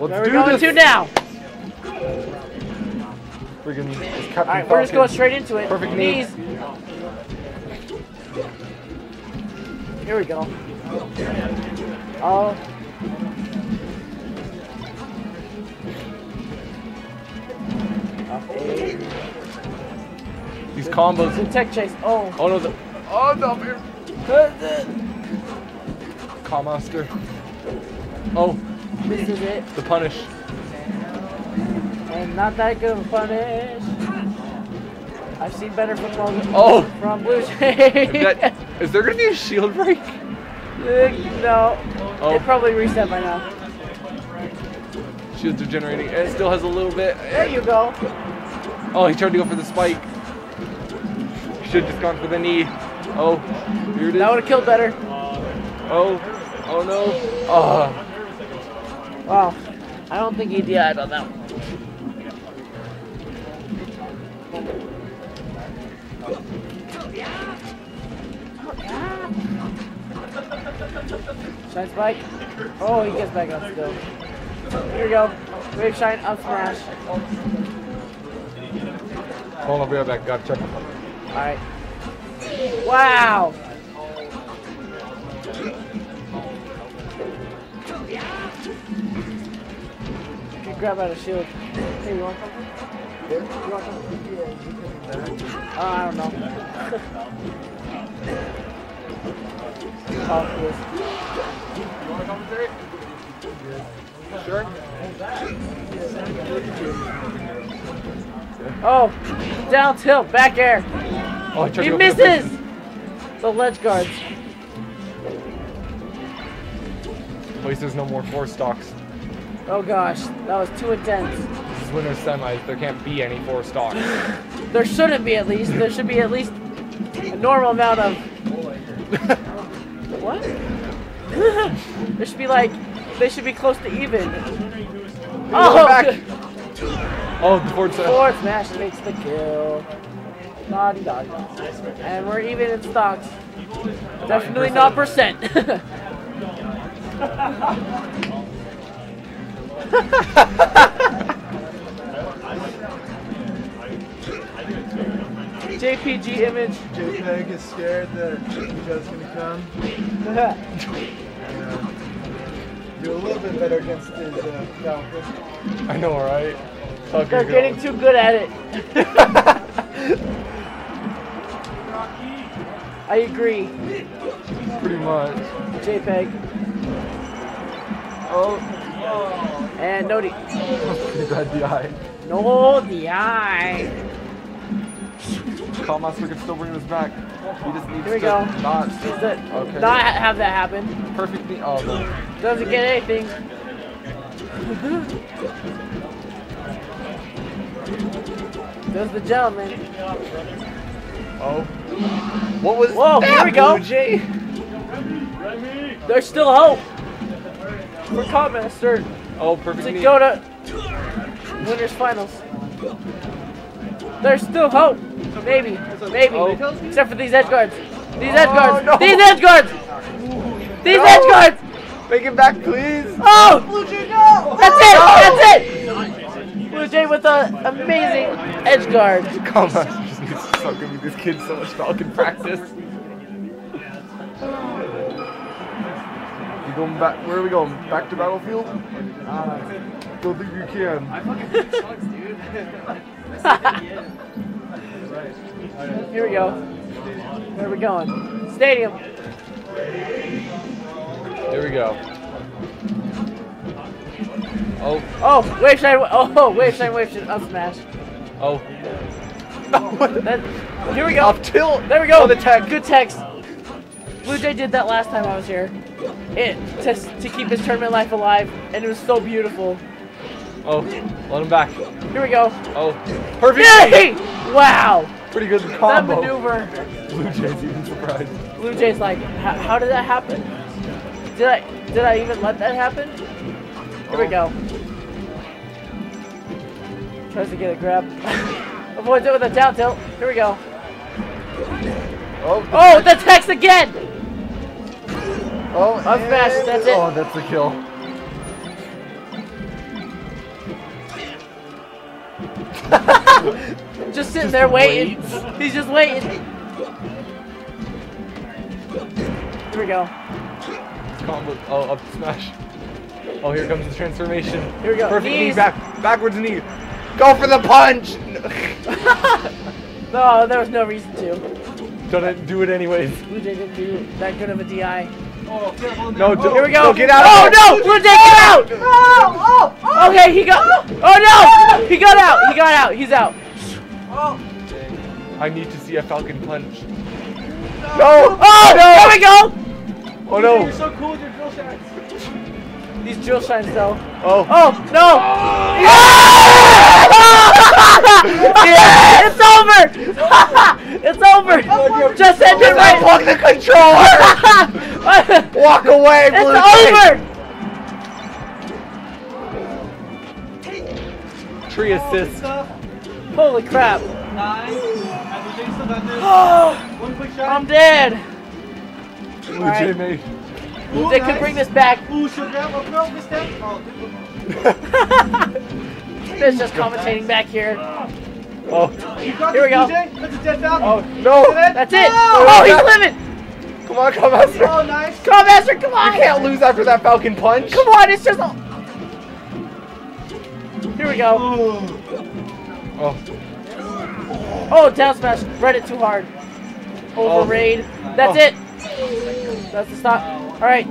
Let's Where are we do going this. to now? Friggin' it's Captain Alright, we're just going straight into it. Perfect. Knees. Here we go. Oh. Okay. These combos. The tech chase. Oh. Oh no, the. Oh no, here. Calm. Oh, This is it. the punish. And not that good of a punish. I've seen better football Oh, from Blue Jays. that, is there gonna be a shield break? Uh, no. Oh. It probably reset by now. Shields are generating. and It still has a little bit. There you go. Oh, he tried to go for the spike. Should have just gone for the knee. Oh, here it is. That would have killed better. Oh, oh no. Oh, Wow. I don't think he died on that one. Shine spike. Oh, he gets back up still. Here we go. Wave shine up smash. hold on, be right back. Gotta check. Alright. Wow! Grab out a shield. Hey, you want something? You want something? Oh, uh, I don't know. oh, yes. Sure. Oh, down tilt, back air. Oh, he tried He to go for the misses! The ledge guards. At least there's no more four stocks. Oh gosh, that was too intense. This is winner's semis. There can't be any four stocks. There shouldn't be at least. There should be at least a normal amount of. what? there should be like. They should be close to even. Oh! back. Oh, the forward side. Forward smash makes the kill. Naughty dog. And we're even in stocks. Definitely not percent. JPG image. JPEG is scared that Joe's gonna come and uh, do a little bit better against his uh, Falcon. I know, right? They're getting too good at it. I agree. Pretty much. JPEG. Oh, And no D. pretty bad DI. No DI. Ka-master can still bring this back. He just needs Here we to go. not. Okay. not ha- have that happen. Perfectly. Oh, no. Doesn't get anything. Does the gentleman. Oh. What was Whoa, that, here we go. Jay? There's still hope for Codmaster Oh, perfect to knee. go to winners finals. There's still hope. Maybe, maybe. Oh. Except for these edge guards. These edge Oh, guards. no. These edge guards. These No. edge guards. Make it back, please. Oh! Blue Jay, no! That's it! That's it! Blue Jay with an amazing edge guard. Come on. just needs to stop giving these kids so much Falcon practice. You going back? Where are we going? Back to battlefield? Uh, don't think you can. Here we go. Where are we going? Stadium. Here we go. Oh, Oh, wave shine. Oh, oh, wave shine, wave shine. Up smash. oh. That, here we go. Up tilt. There we go. Oh, the tech. Good text. Blue Jay did that last time I was here. It to, to keep his tournament life alive, and it was so beautiful. Oh, let him back. Here we go. Oh, perfect. Yay! Wow. Pretty good combo. That combo. maneuver. Blue Jays even surprised. Blue Jay's like, "How- how did that happen? Did I did I even let that happen? Here we go. Tries to get a grab. Avoids it with a down tilt. Here we go. Oh, Oh, the text again! Oh, up fast, that's it. Oh, that's a kill. just sitting just there waiting. He's just waiting. Here we go. Combo. Oh, up smash. Oh, here comes the transformation. Here we go. Perfect knee back. Backwards knee. Go for the punch! no, there was no reason to. Don't Do it anyways. We didn't do that good of a DI. Oh. No, do, Here we go. No, get out. Oh of there. no! Blue Jay, get out! Oh, oh, oh, Okay, he got. Oh no! He got out. He got out. He's out. oh. I need to see a falcon punch. No. Oh, oh no. there we go. Oh no. You're so cool with your drill shots. These drill shines though. Oh. Oh no! Oh. Yeah! It's over! it's over! Just end it right! Unplug the controller. Walk away, it's Blue Jay. over! Tree assist. Holy crap! Nine. And we still got this. Oh, One quick shot. I'm dead! Blue Alright. Jay. Ooh, They nice. could bring this back. Ooh, should grab up no mistake. Oh, There's just commentating back here. Oh. you got Here we go. DJ. That's a dead. Oh no. That's it! No! Oh, he's living! Come on, come on, sir. Oh, nice. Come on, Master, come on! You can't lose after that falcon punch. Come on, it's just a... Here we go. Oh. Oh, oh down smash. Read it too hard. Over Oh. raid. That's Oh. it. That's the stop. All right.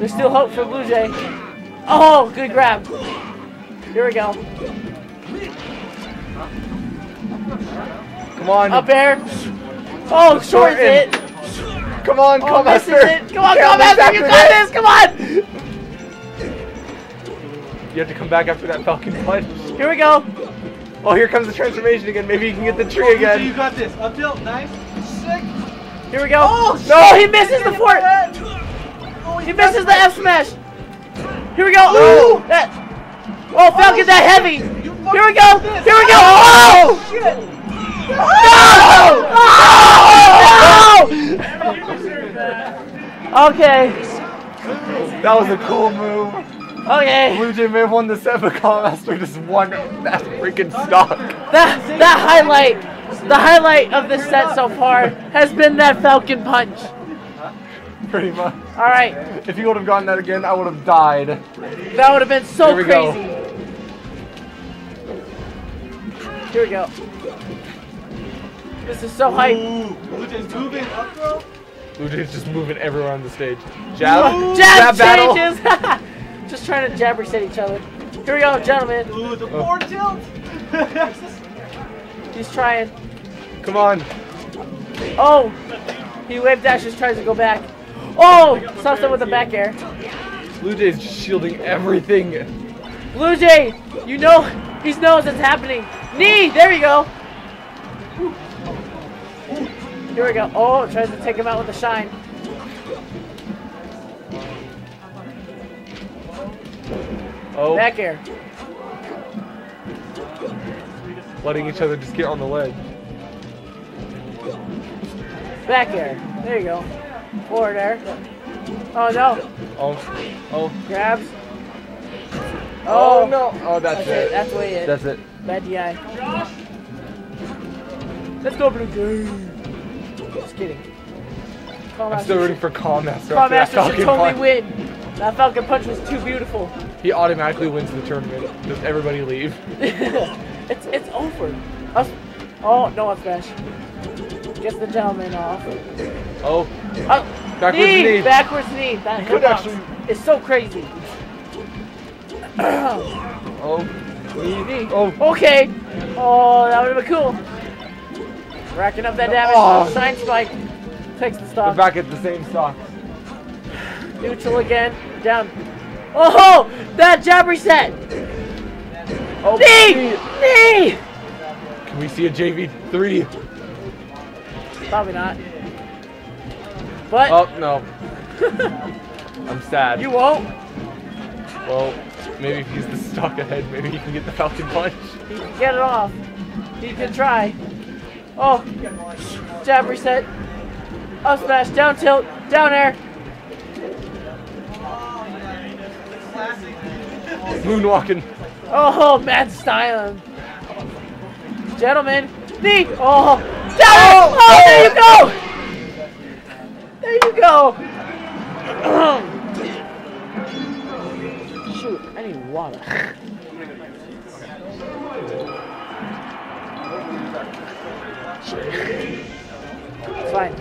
There's still hope for Blue Jay. Oh, good grab. Here we go. Come on. Up air. Oh, short Shorten. it. Come on, Oh, come misses Master. it. Come on, Can't come on, lose You after got this. Come on. You have to come back after that falcon punch. Here we go. Oh, here comes the transformation again. Maybe you can get the tree again. You got this. Up tilt. Nice. Sick. Here we go. Oh, no, shit. he misses the fort. Oh, He misses the F smash. Here we go. Ooh, that. Oh, Falcon's that oh, heavy. Here we go. fucking did this. Here we go. Oh! oh! Shit. No! Oh, Okay. That was a cool move. Okay. Blue Jay may have won the set, but Ka-master just one that freaking stock. That that highlight, the highlight of this set so far has been that Falcon punch. Pretty much. All right, If you would have gotten that again, I would have died. that would have been so Here we go. crazy. Here we go. This is so hype. Ooh. Blue Jay's moving. Up throw. Blue just moving everywhere on the stage. Jab, Jab, battle. changes. Just trying to jab reset each other. Here we go, gentlemen. Ooh, the Oh. tilt. He's trying. Come on. Oh, he wave dashes, tries to go back. Oh, something with the back air. Blue Jay's just shielding everything. Blue Jay, you know, he knows it's happening. Knee, there you go. Here we go. Oh, tries to take him out with a shine. Oh, Back air. letting each other just get on the ledge. Back air. There you go. Forward air. Oh no. Oh, oh, Grabs. oh Oh, no. Oh, that's, That's it. it. That's the way it. That's it. Bad DI. Let's go, Blue Jay. Just kidding. Calm I'm still rooting for Ka-master. After Master should Falcon totally punch. win. That Falcon Punch was too beautiful. He automatically wins the tournament. Does everybody leave? it's it's over. Us, oh, no one smash. Gets the gentleman off. Oh, Uh, Backwards knee, knee. Backwards knee. That could actually- is so crazy. oh, Knee. oh. Okay. Oh, that would have been cool. Racking up that oh. damage. Oh. Shine spike. Takes the stock. We're back at the same stock. Neutral again. Down. Oh, that jab reset. Oh, Knee. Knee. Can we see a JV3? Probably not. But Oh, no. I'm sad. you won't. Well, maybe if he's the stock ahead, maybe he can get the Falcon Punch. He can get it off. He can try. Oh, jab reset. Up smash, down tilt, down air. Moonwalking. Oh, mad styling. Gentlemen. Knee. Oh. Down. Oh! oh, there you go. Oh! There you go. Shoot, I need water. It's fine.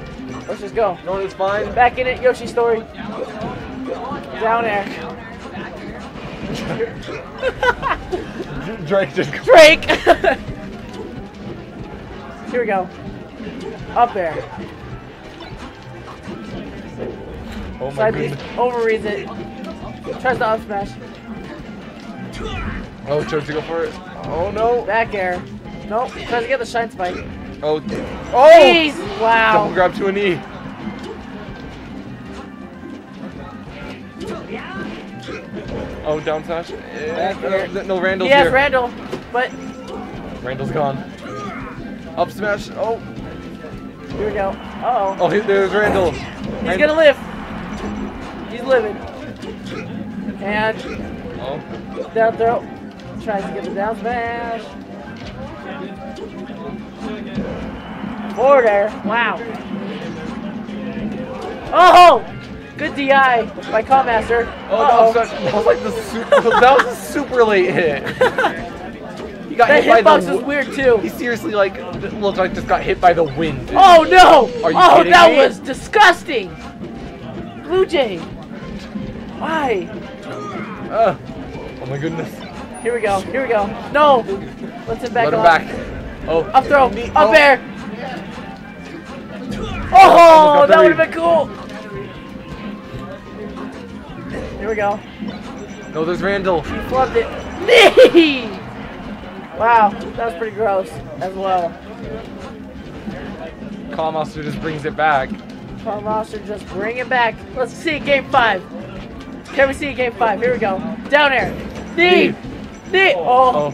Let's just go. No, it's fine. Back in it, Yoshi story. Down air. Drake just. Drake! Here we go. Up air. Oh my Side goodness. overreads it. Tries to up smash. Oh, tries to go for it. Oh no. Back air. Nope. Tries to get the shine spike. Oh. Oh. Jeez! Double grab to a knee. Oh, down smash. Back no, air. no, no, Randall's He has here. Randall, but Randall's gone. Up smash. Oh. here we go. Uh oh. Oh, there's Randall. He's gonna live. He's living. And Oh. down throw. Tries to get the down smash. Air. Wow. Oh! Good DI by Ka-master. Oh, Uh-oh. that was, such, that was like the super. that was a super late hit. He got That hit by hitbox the. was weird too. He seriously like looked like just got hit by the wind. Oh no! Are you oh, kidding that me? was disgusting. Blue Jay. Why? Uh, oh my goodness. Here we go. Here we go. No. Let's him back Let him on. back. Oh. Up throw. Knee- Up oh. air. Oh, that would have been cool. Here we go. No, there's Randall. He flubbed it. Knee! Wow, that was pretty gross as well. Calm Monster just brings it back. Tom Roster just bring it back. Let's see it, game five. Can we see it, game five? Here we go. Down air. Knee! Knee! Oh. Oh,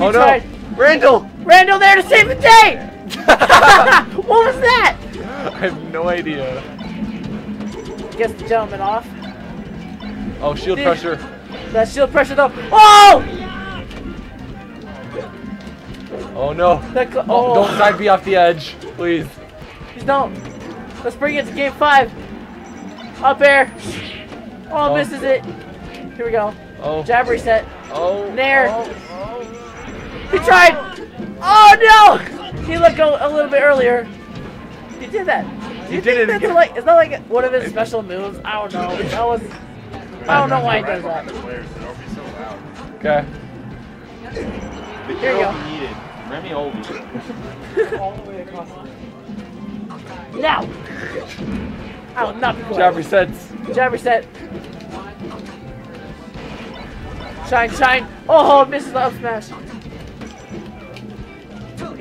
Oh, oh no. Randall. Randall there to save the day! what was that? I have no idea. Gets the gentleman off. Oh, shield Dude. pressure. That shield pressure though. Oh! Oh no. That Oh, oh, don't side B off the edge, please. He's no. Let's bring it to game five. Up air. Oh, Oh. misses it. Here we go. Oh. Jab reset. Oh. Nair. Oh. He tried. Oh no! He let go a little bit earlier. He did that. Do He you did think it that's again. like is that like one of his special moves? I don't know. That was. I don't know why he does that. Okay. Here you go. needed. Remy Oldie. Now. I will not be quiet. Jab resets. Jab reset. Shine, shine. Oh, misses the up smash. Just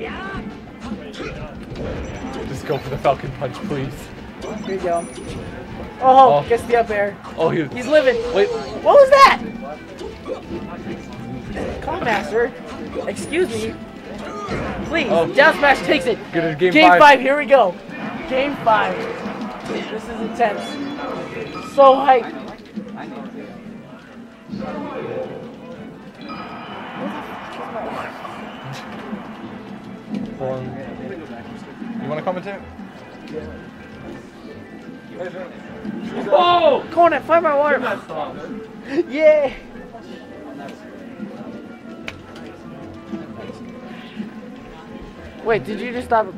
go for the Falcon Punch, please. Here you go. Oh, Oh. gets the up air. Oh, he. He's living. Wait. What was that? Ka-master. Excuse me. Please. Oh. Down smash takes it. It, game, Game five. five. Here we go. Game five. This is intense. So hyped. Hold on. You want to commentate? Oh! Conan, find my water. Yeah. Wait, did you just stop